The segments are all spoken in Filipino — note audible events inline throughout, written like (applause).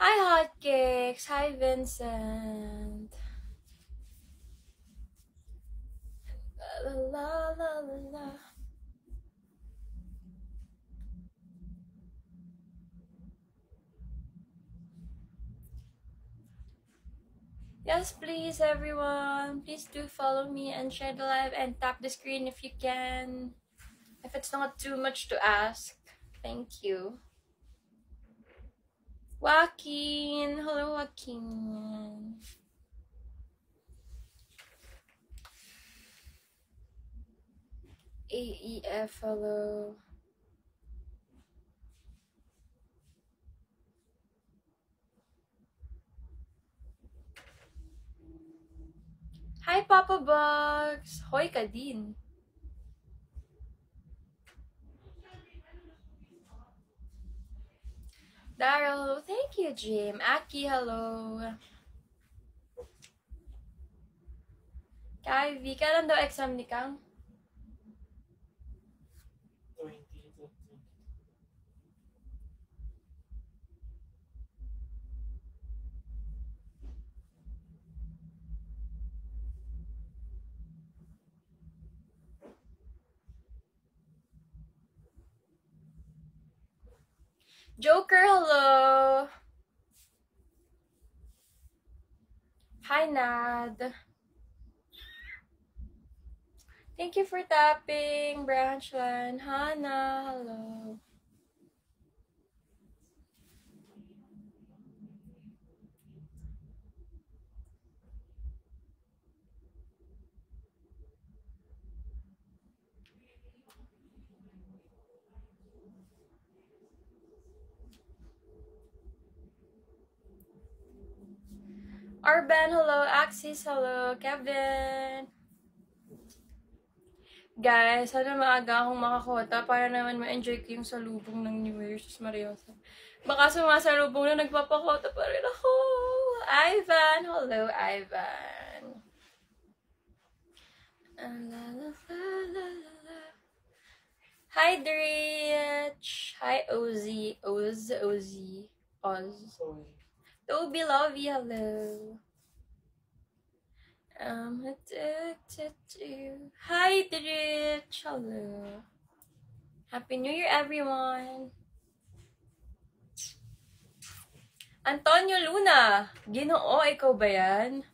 Hi, Hotcakes. Hi, Vincent. La la la la la. Yes, please, everyone. Please do follow me and share the live and tap the screen if you can. If it's not too much to ask. Thank you. Joaquin. Hello, Joaquin. AEF, hello. Hi, Papa Bugs! Hoy ka din. Daryl, thank you, Jim. Aki, hello. Kay V, kailan daw exam ni Kang? Joker, hello. Hi, Nad. Thank you for tapping, Branchline. Hannah, hello. Arben, hello. Axis, hello. Kevin. Guys, sana maaga akong makakota para naman ma-enjoy ko yung salubong ng New Year. Sus Mariosa. Baka sumasalubong na nagpapakota pa rin ako. Ivan, hello, Ivan. Hi, Dritch. Hi, Ozzy. Oz, Ozzy. Oz. Sorry. Toby Lovey, hello. I'm addicted to you. Hi, Dritch. Hello. Happy New Year, everyone. Antonio Luna. Ginoo, ikaw ba yan?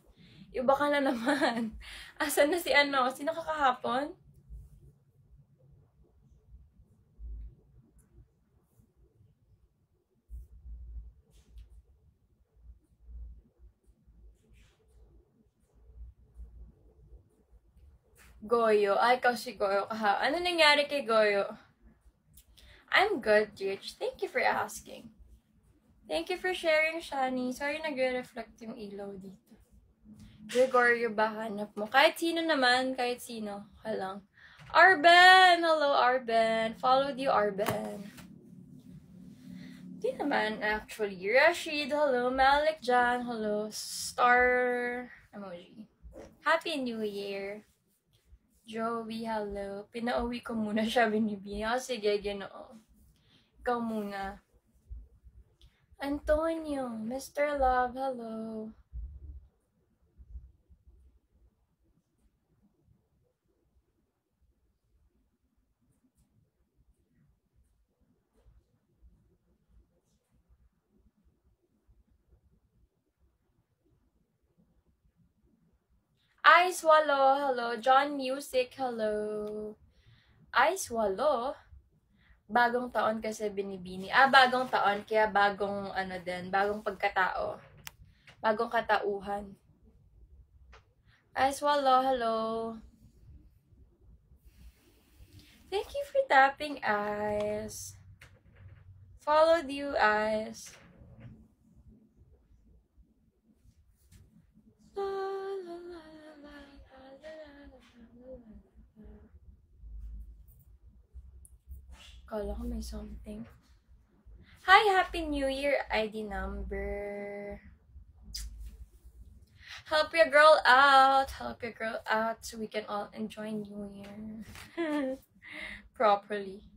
Iba ka na naman. (laughs) Asan na si ano? Sino ka Goyo. Ay, ikaw si Goyo kaha. Ano nangyari kay Goyo? I'm good, Rich. Thank you for asking. Thank you for sharing, Shani. Sorry, nagre-reflect yung ilaw dito. Gregorio ba hanap mo? Kahit sino naman, kahit sino. Halang. Arben! Hello, Arben. Followed you, Arben. Di naman, actually. Rashid, hello. Malik Jan, hello. Star emoji. Happy New Year. Joey, hello. Pinauwi ko muna (laughs) siya, binibigyan. Oh, sige, ginoo. Ikaw muna. Antonio, Mr. Love, hello. Ice Wallow, hello. John Music, hello. Ice Wallow? Bagong taon kasi binibini. Ah, bagong taon. Kaya bagong ano din. Bagong pagkatao. Bagong katauhan. Ice Wallow, hello. Thank you for tapping, Ice. Followed you, Ice. La, Kala ko may something. Hi, Happy New Year ID number. Help your girl out. Help your girl out so we can all enjoy New Year (laughs) properly.